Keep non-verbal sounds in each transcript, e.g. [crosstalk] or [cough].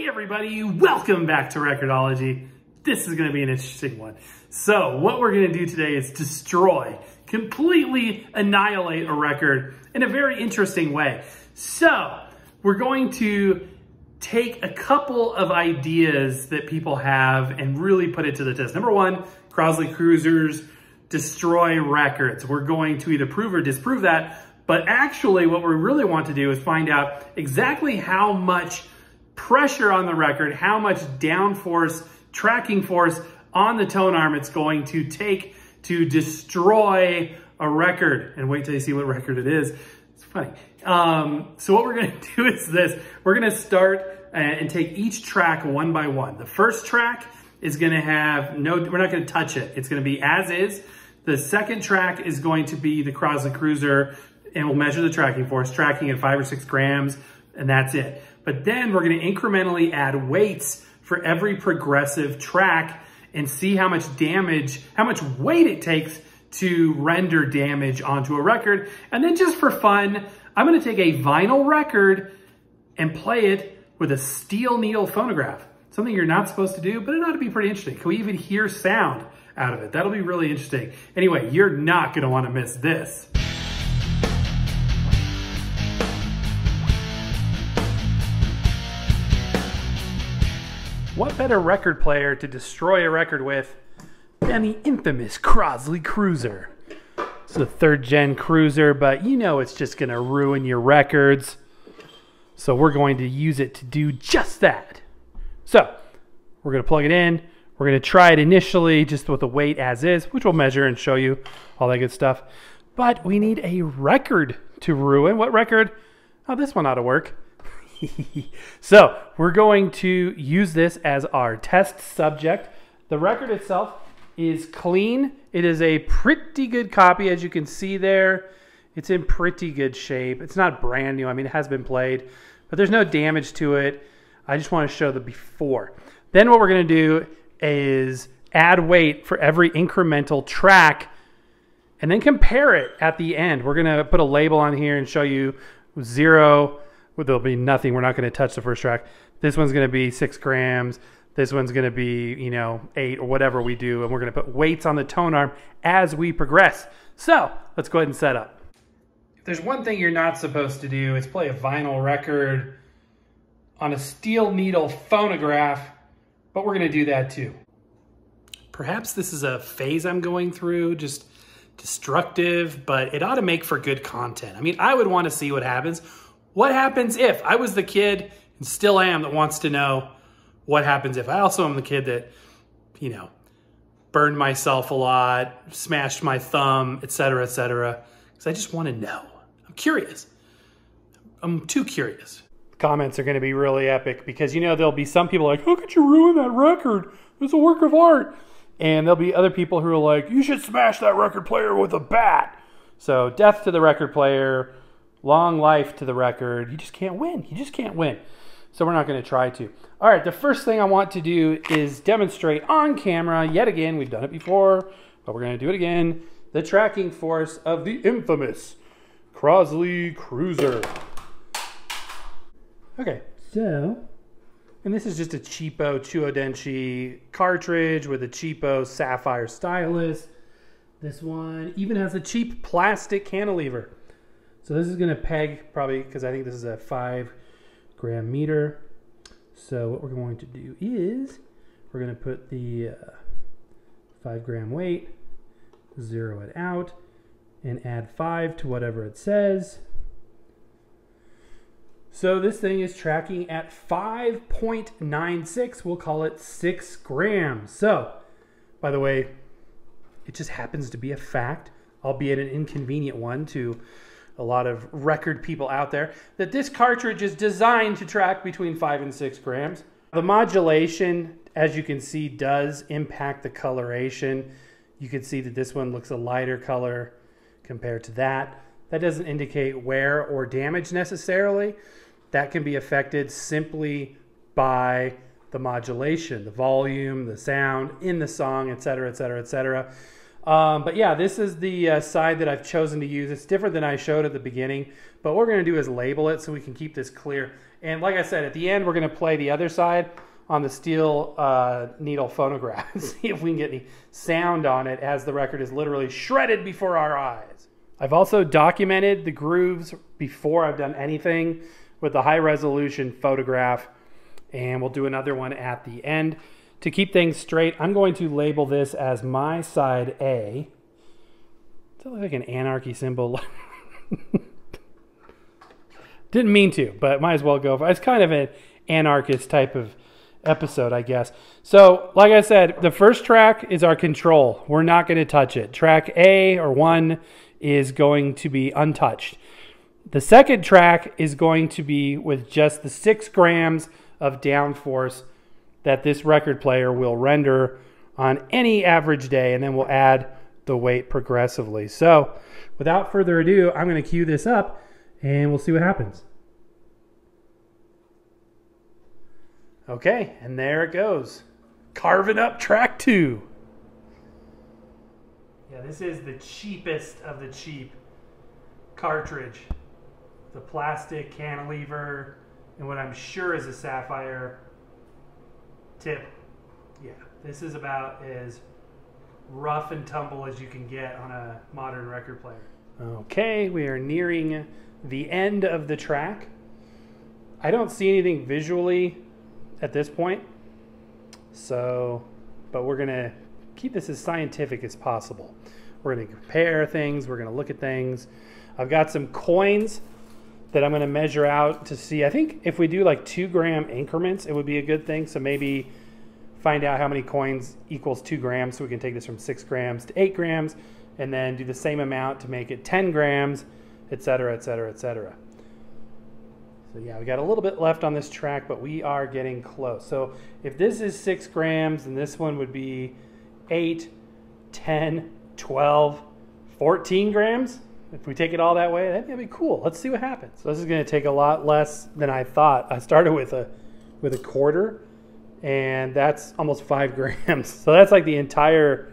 Hey everybody, welcome back to Recordology. This is gonna be an interesting one. So what we're gonna do today is destroy, completely annihilate a record in a very interesting way. So we're going to take a couple of ideas that people have and really put it to the test. Number one, Crosley Cruisers destroy records. We're going to either prove or disprove that, but actually what we really want to do is find out exactly how much pressure on the record, how much downforce, tracking force on the tone arm it's going to take to destroy a record. And wait till you see what record it is. It's funny. Um, so what we're gonna [laughs] do is this. We're gonna start uh, and take each track one by one. The first track is gonna have no, we're not gonna touch it. It's gonna be as is. The second track is going to be the Crosley Cruiser and we'll measure the tracking force, tracking at five or six grams, and that's it. But then we're gonna incrementally add weights for every progressive track and see how much damage, how much weight it takes to render damage onto a record. And then just for fun, I'm gonna take a vinyl record and play it with a steel needle phonograph. Something you're not supposed to do, but it ought to be pretty interesting. Can we even hear sound out of it? That'll be really interesting. Anyway, you're not gonna wanna miss this. What better record player to destroy a record with than the infamous Crosley Cruiser? It's a third gen cruiser, but you know it's just gonna ruin your records. So we're going to use it to do just that. So we're gonna plug it in. We're gonna try it initially just with the weight as is, which we'll measure and show you all that good stuff. But we need a record to ruin. What record? Oh, this one ought to work. [laughs] so we're going to use this as our test subject. The record itself is clean. It is a pretty good copy, as you can see there. It's in pretty good shape. It's not brand new. I mean, it has been played, but there's no damage to it. I just want to show the before. Then what we're going to do is add weight for every incremental track and then compare it at the end. We're going to put a label on here and show you zero, there'll be nothing. We're not going to touch the first track. This one's going to be six grams. This one's going to be, you know, eight or whatever we do. And we're going to put weights on the tone arm as we progress. So let's go ahead and set up. If there's one thing you're not supposed to do, it's play a vinyl record on a steel needle phonograph, but we're going to do that too. Perhaps this is a phase I'm going through, just destructive, but it ought to make for good content. I mean, I would want to see what happens. What happens if I was the kid and still am that wants to know what happens if I also am the kid that, you know, burned myself a lot, smashed my thumb, etc., etc. Because I just want to know. I'm curious. I'm too curious. Comments are going to be really epic because you know there'll be some people like, "How could you ruin that record? It's a work of art." And there'll be other people who are like, "You should smash that record player with a bat." So, death to the record player long life to the record. You just can't win. You just can't win. So we're not going to try to. All right, the first thing I want to do is demonstrate on camera, yet again, we've done it before, but we're going to do it again, the tracking force of the infamous Crosley Cruiser. Okay, so, and this is just a cheapo Chuo Denshi cartridge with a cheapo sapphire stylus. This one even has a cheap plastic cantilever. So this is going to peg probably because I think this is a five gram meter. So what we're going to do is we're going to put the uh, five gram weight, zero it out, and add five to whatever it says. So this thing is tracking at 5.96. We'll call it six grams. So, by the way, it just happens to be a fact, albeit an inconvenient one to a lot of record people out there, that this cartridge is designed to track between 5 and 6 grams. The modulation, as you can see, does impact the coloration. You can see that this one looks a lighter color compared to that. That doesn't indicate wear or damage necessarily. That can be affected simply by the modulation, the volume, the sound in the song, etc., etc., etc. Um, but yeah, this is the uh, side that I've chosen to use. It's different than I showed at the beginning, but what we're going to do is label it so we can keep this clear. And like I said, at the end, we're going to play the other side on the steel uh, needle phonograph [laughs] see if we can get any sound on it as the record is literally shredded before our eyes. I've also documented the grooves before I've done anything with the high resolution photograph, and we'll do another one at the end. To keep things straight, I'm going to label this as my side A. Look like an anarchy symbol? [laughs] Didn't mean to, but might as well go. For, it's kind of an anarchist type of episode, I guess. So, like I said, the first track is our control. We're not going to touch it. Track A or 1 is going to be untouched. The second track is going to be with just the 6 grams of downforce that this record player will render on any average day, and then we'll add the weight progressively. So, without further ado, I'm going to cue this up and we'll see what happens. Okay, and there it goes. Carving up track two. Yeah, this is the cheapest of the cheap cartridge. The plastic cantilever and what I'm sure is a sapphire tip. Yeah, this is about as rough and tumble as you can get on a modern record player. Okay, we are nearing the end of the track. I don't see anything visually at this point. So, but we're to keep this as scientific as possible. We're to compare things, we're to look at things. I've got some coins that I'm going to measure out to see. I think if we do like two gram increments, it would be a good thing. So maybe find out how many coins equals two grams. So we can take this from six grams to eight grams and then do the same amount to make it 10 grams, et cetera, et cetera, et cetera. So yeah, we got a little bit left on this track, but we are getting close. So if this is six grams, then this one would be eight, 10, 12, 14 grams. If we take it all that way, that'd be cool. Let's see what happens. So this is gonna take a lot less than I thought. I started with a with a quarter, and that's almost five [laughs] grams. So that's like the entire,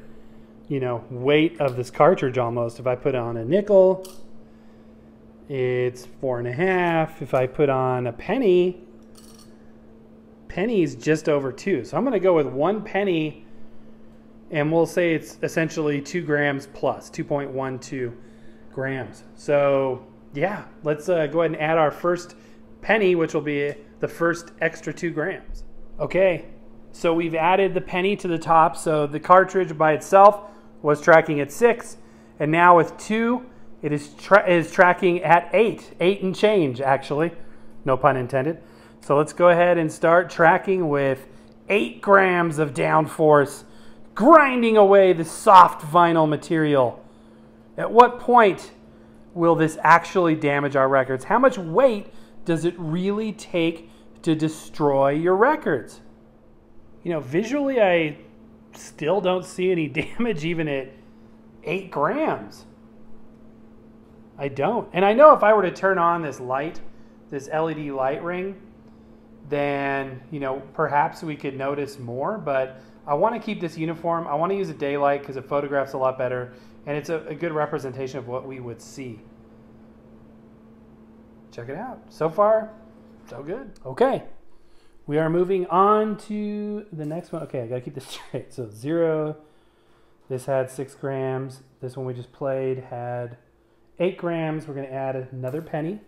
you know, weight of this cartridge almost. If I put on a nickel, it's four and a half. If I put on a penny, penny's just over two. So I'm going to go with one penny, and we'll say it's essentially two grams plus, 2.12 grams. So yeah, let's uh, go ahead and add our first penny, which will be the first extra two grams. Okay, so we've added the penny to the top. So the cartridge by itself was tracking at six, and now with two, it is, tra is tracking at 8, 8 and change actually, no pun intended. So let's go ahead and start tracking with 8 grams of downforce, grinding away the soft vinyl material. At what point will this actually damage our records? How much weight does it really take to destroy your records? You know, visually, I still don't see any [laughs] damage even at 8 grams. I don't. And I know if I were to turn on this light, this LED light ring, then, you know, perhaps we could notice more, but I want to keep this uniform. I want to use a daylight because it photographs a lot better and it's a, a good representation of what we would see. Check it out. So far, so good. Okay. We are moving on to the next one. Okay, I gotta keep this [laughs] straight. So zero, this had six grams. This one we just played had eight grams. We're to add another penny,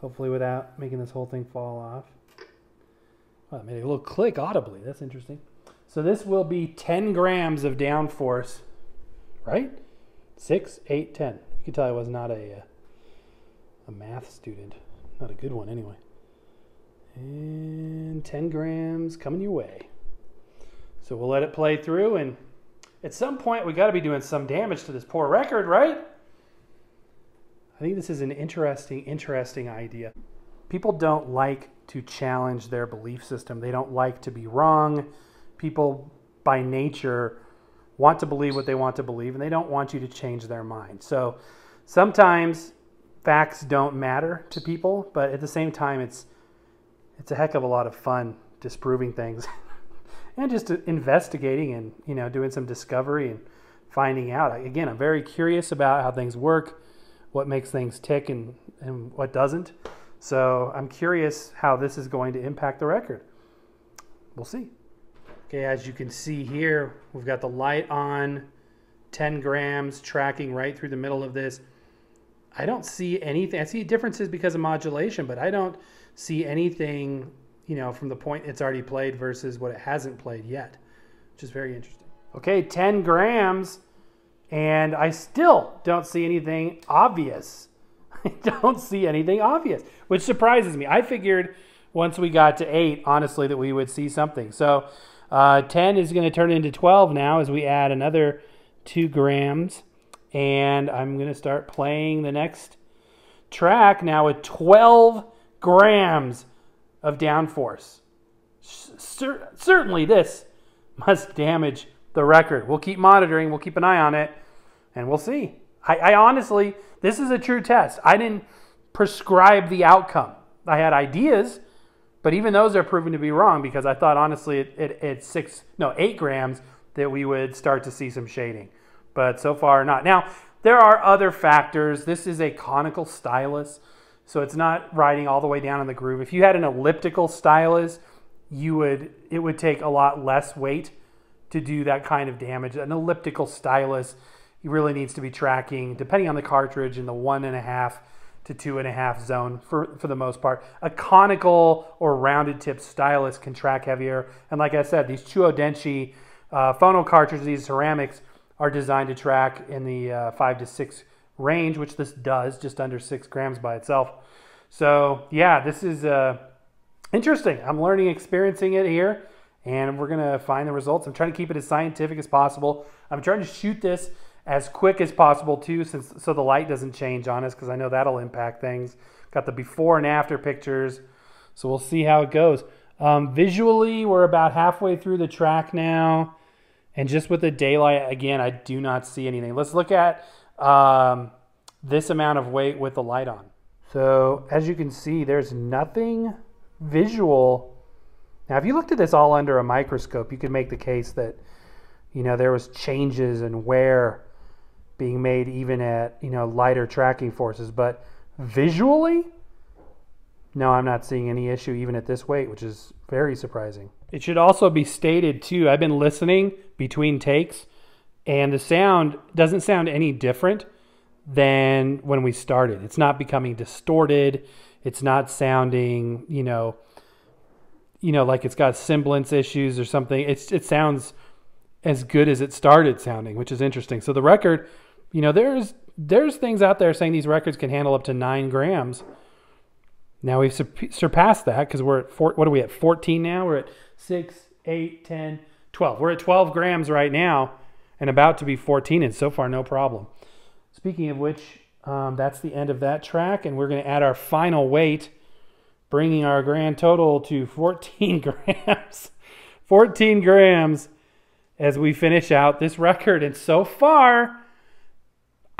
hopefully without making this whole thing fall off. Well, it made a little click audibly. That's interesting. So this will be 10 grams of downforce, right? Six, eight, ten. You can tell I was not a, uh, a math student. Not a good one, anyway. And 10 grams coming your way. So we'll let it play through, and at some point, we got to be doing some damage to this poor record, right? I think this is an interesting, interesting idea. People don't like to challenge their belief system. They don't like to be wrong. People, by nature, want to believe what they want to believe, and they don't want you to change their mind. So sometimes facts don't matter to people, but at the same time, it's it's a heck of a lot of fun disproving things [laughs] and just investigating and you know doing some discovery and finding out. Again, I'm very curious about how things work what makes things tick and, and what doesn't. So I'm curious how this is going to impact the record. We'll see. Okay, as you can see here, we've got the light on, 10 grams, tracking right through the middle of this. I don't see anything. I see differences because of modulation, but I don't see anything, you know, from the point it's already played versus what it hasn't played yet, which is very interesting. Okay, 10 grams, and I still don't see anything obvious. [laughs] I don't see anything obvious, which surprises me. I figured once we got to eight, honestly, that we would see something. So uh, 10 is going to turn into 12 now as we add another two grams. And I'm going to start playing the next track now with 12 grams of downforce. Cer- certainly, this must damage the record. We'll keep monitoring, we'll keep an eye on it, and we'll see. I, I honestly, this is a true test. I didn't prescribe the outcome. I had ideas, but even those are proven to be wrong because I thought honestly at, at, at six, no, eight grams that we would start to see some shading. But so far not. Now, there are other factors. This is a conical stylus, so it's not riding all the way down in the groove. If you had an elliptical stylus, you would it would take a lot less weight to do that kind of damage. An elliptical stylus really needs to be tracking, depending on the cartridge, in the one and a half to two and a half zone for, for the most part. A conical or rounded tip stylus can track heavier. And like I said, these Chuo Denshi uh, phono cartridges, these ceramics, are designed to track in the uh, five to six range, which this does, just under six grams by itself. So yeah, this is uh, interesting. I'm learning, experiencing it here, and we're gonna find the results. I'm trying to keep it as scientific as possible. I'm trying to shoot this as quick as possible too, since so the light doesn't change on us because I know that'll impact things. Got the before and after pictures, so we'll see how it goes. Um, visually, we're about halfway through the track now, and just with the daylight again, I do not see anything. Let's look at um, this amount of weight with the light on. So as you can see, there's nothing visual. Now, if you looked at this all under a microscope, you could make the case that you know there was changes and wear being made even at you know lighter tracking forces. But visually, no, I'm not seeing any issue even at this weight, which is very surprising. It should also be stated too. I've been listening between takes, and the sound doesn't sound any different than when we started. It's not becoming distorted. It's not sounding, you know, you know, like it's got sibilance issues or something. It's it sounds as good as it started sounding, which is interesting. So the record you know, there's there's things out there saying these records can handle up to nine grams. Now we've surpassed that because we're at four, what are we at 14 now? We're at 6, 8, 10, 12. We're at 12 grams right now and about to be 14, and so far no problem. Speaking of which, um, that's the end of that track, and we're going to add our final weight, bringing our grand total to 14 [laughs] grams. 14 grams as we finish out this record. And so far,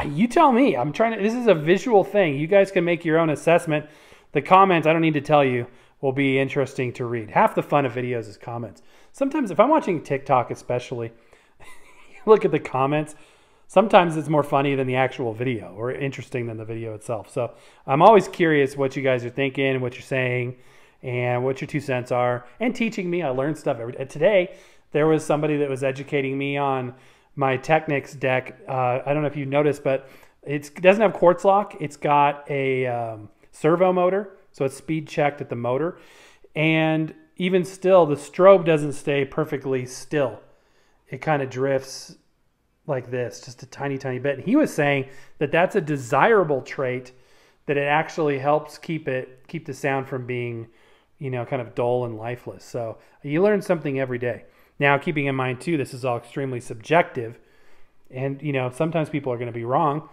you tell me. I'm trying to. This is a visual thing. You guys can make your own assessment. The comments, I don't need to tell you, will be interesting to read. Half the fun of videos is comments. Sometimes, if I'm watching TikTok, especially, [laughs] look at the comments. Sometimes it's more funny than the actual video or interesting than the video itself. So I'm always curious what you guys are thinking, what you're saying, and what your two cents are, and teaching me. I learn stuff every day. Today, there was somebody that was educating me on my Technics deck. Uh, I don't know if you noticed, but it doesn't have quartz lock. It's got a um, servo motor, so it's speed checked at the motor. And even still, the strobe doesn't stay perfectly still. It kind of drifts like this, just a tiny, tiny bit. And he was saying that that's a desirable trait that it actually helps keep it keep the sound from being, you know, kind of dull and lifeless. So you learn something every day. Now, keeping in mind too, this is all extremely subjective, and you know sometimes people are going to be wrong.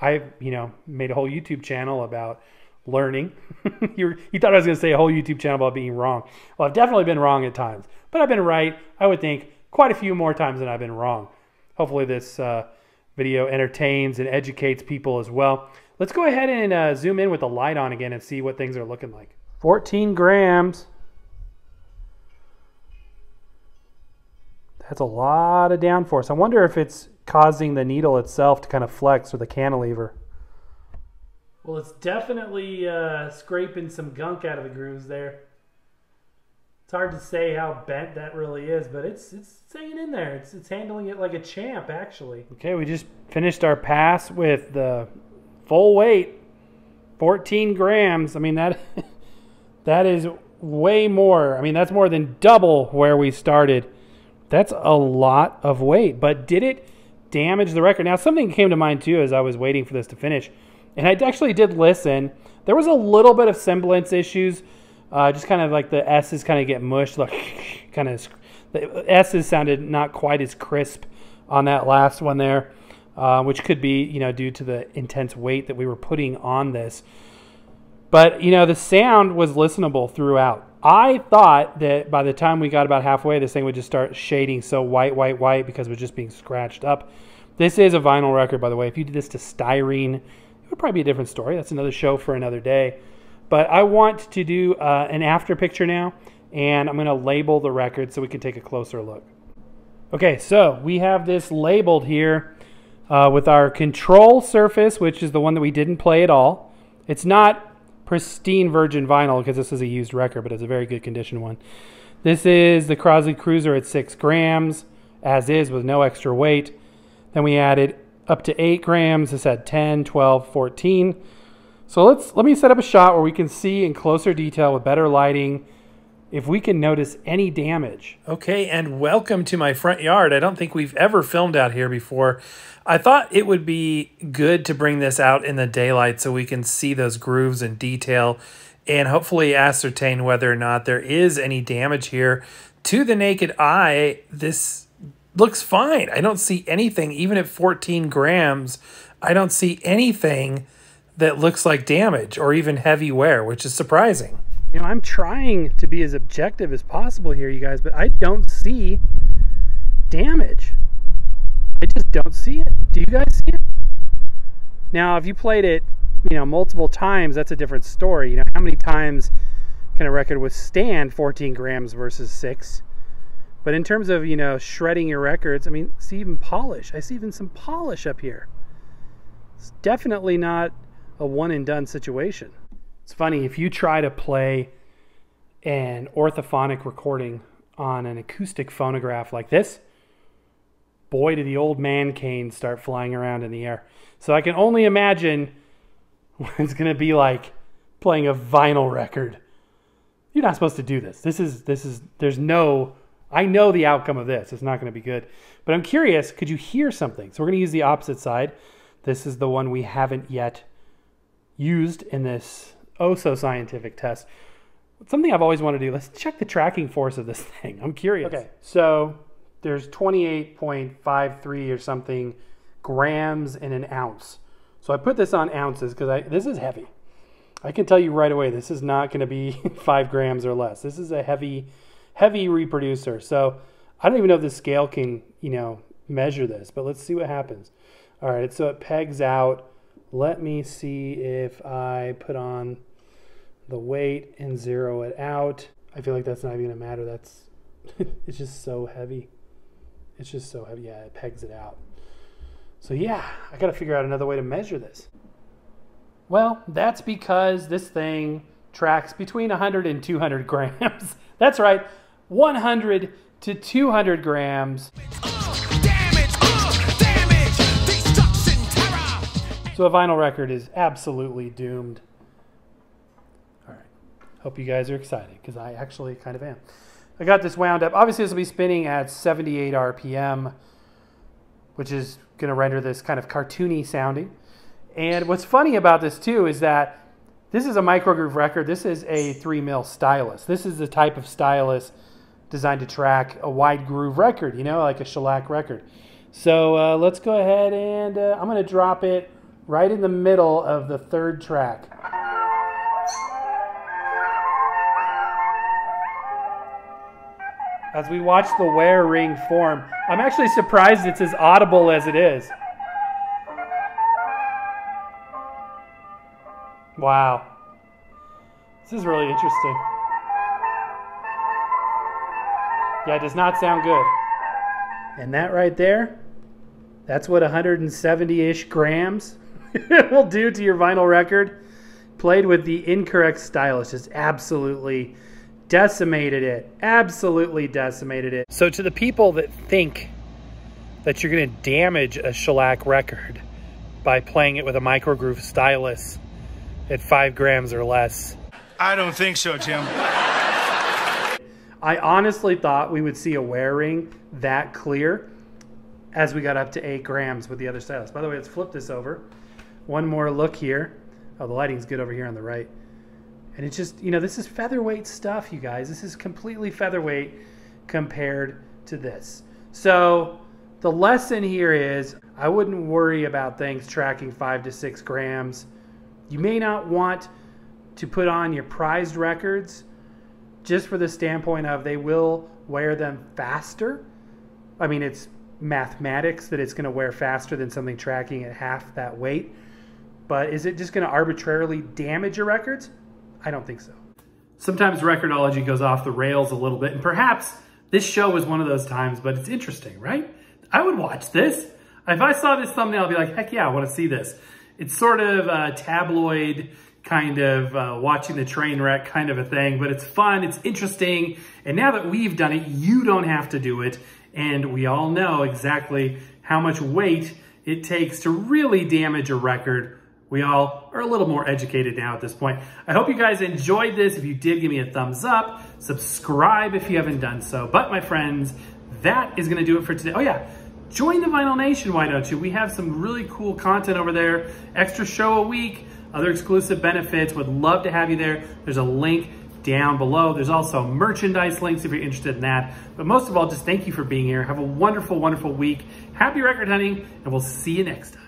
I've you know, made a whole YouTube channel about learning. [laughs] you, you thought I was going to say a whole YouTube channel about being wrong. Well, I've definitely been wrong at times, but I've been right. I would think quite a few more times than I've been wrong. Hopefully, this uh, video entertains and educates people as well. Let's go ahead and uh, zoom in with the light on again and see what things are looking like. 14 grams. That's a lot of downforce. I wonder if it's causing the needle itself to kind of flex or the cantilever. Well, it's definitely uh, scraping some gunk out of the grooves there. It's hard to say how bent that really is, but it's it's hanging in there. It's it's handling it like a champ, actually. Okay, we just finished our pass with the full weight, 14 grams. I mean that [laughs] that is way more. I mean that's more than double where we started. That's a lot of weight, but did it damage the record? Now something came to mind too as I was waiting for this to finish, and I actually did listen. There was a little bit of sibilance issues uh, just kind of like the S's kind of get mushed, like [laughs] kind of the S's sounded not quite as crisp on that last one there, uh, which could be you know due to the intense weight that we were putting on this. But you know the sound was listenable throughout. I thought that by the time we got about halfway, this thing would just start shading so white, white, white because it was just being scratched up. This is a vinyl record, by the way. If you did this to styrene, it would probably be a different story. That's another show for another day. But I want to do uh, an after picture now, and I'm going to label the record so we can take a closer look. Okay, so we have this labeled here uh, with our control surface, which is the one that we didn't play at all. It's not pristine virgin vinyl because this is a used record, but it's a very good condition one. This is the Crosley Cruiser at 6 grams, as is with no extra weight. Then we added up to 8 grams. This had 10, 12, 14. So let's let me set up a shot where we can see in closer detail with better lighting if we can notice any damage. Okay, and welcome to my front yard. I don't think we've ever filmed out here before. I thought it would be good to bring this out in the daylight so we can see those grooves in detail and hopefully ascertain whether or not there is any damage here. To the naked eye, this looks fine. I don't see anything, even at 14 grams, I don't see anything that looks like damage or even heavy wear, which is surprising. You know, I'm trying to be as objective as possible here, you guys, but I don't see damage. I just don't see it. Do you guys see it? Now, if you played it, you know, multiple times, that's a different story. You know, how many times can a record withstand 14 grams versus six? But in terms of, you know, shredding your records, I mean, see even polish. I see even some polish up here. It's definitely not a one and done situation. It's funny if you try to play an orthophonic recording on an acoustic phonograph like this, boy, do the old man canes start flying around in the air. So I can only imagine [laughs] what it's going to be like playing a vinyl record. You're not supposed to do this. This is this is there's no I know the outcome of this. It's not going to be good. But I'm curious, could you hear something? So we're going to use the opposite side. This is the one we haven't yet used in this oh so scientific test. Something I've always wanted to do. Let's check the tracking force of this [laughs] thing. I'm curious. Okay, so there's 28.53 or something grams in an ounce. So I put this on ounces because this is heavy. I can tell you right away, this is not going to be [laughs] five grams or less. This is a heavy, heavy reproducer. So I don't even know if the scale can, you know, measure this, but let's see what happens. All right, so it pegs out let me see if I put on the weight and zero it out. I feel like that's not even gonna matter. That's [laughs] it's just so heavy. It's just so heavy. Yeah, it pegs it out. So yeah, I gotta figure out another way to measure this. Well, that's because this thing tracks between 100 and 200 grams. [laughs] that's right, 100 to 200 grams. So a vinyl record is absolutely doomed. Hope you guys are excited because I actually kind of am. I got this wound up. Obviously, this will be spinning at 78 RPM, which is going to render this kind of cartoony sounding. And what's funny about this too is that this is a microgroove record. This is a three mil stylus. This is the type of stylus designed to track a wide groove record, you know, like a shellac record. So uh, let's go ahead and uh, I'm going to drop it right in the middle of the third track. As we watch the wear ring form, I'm actually surprised it's as audible as it is. Wow. This is really interesting. Yeah, it does not sound good. And that right there, that's what 170 ish grams [laughs] will do to your vinyl record. Played with the incorrect stylus, just absolutely decimated it. Absolutely decimated it. So to the people that think that you're going to damage a shellac record by playing it with a microgroove stylus at five grams or less. I don't think so, Tim. I honestly thought we would see a wear ring that clear as we got up to eight grams with the other stylus. By the way, let's flip this over. One more look here. Oh, the lighting's good over here on the right. And it's just, you know, this is featherweight stuff, you guys. This is completely featherweight compared to this. So the lesson here is I wouldn't worry about things tracking five to six grams. You may not want to put on your prized records just for the standpoint of they will wear them faster. I mean, it's mathematics that it's going to wear faster than something tracking at half that weight. But is it just going to arbitrarily damage your records? I don't think so. Sometimes recordology goes off the rails a little bit, and perhaps this show was one of those times, but it's interesting, right? I would watch this. If I saw this thumbnail, I'd be like, heck yeah, I want to see this. It's sort of a tabloid kind of uh, watching the train wreck kind of a thing, but it's fun, it's interesting, and now that we've done it, you don't have to do it, and we all know exactly how much weight it takes to really damage a record we all are a little more educated now at this point. I hope you guys enjoyed this. If you did, give me a thumbs up. Subscribe if you haven't done so. But my friends, that is gonna do it for today. Oh yeah, join the Vinyl Nation, why don't you? We have some really cool content over there. Extra show a week, other exclusive benefits. Would love to have you there. There's a link down below. There's also merchandise links if you're interested in that. But most of all, just thank you for being here. Have a wonderful, wonderful week. Happy record hunting, and we'll see you next time.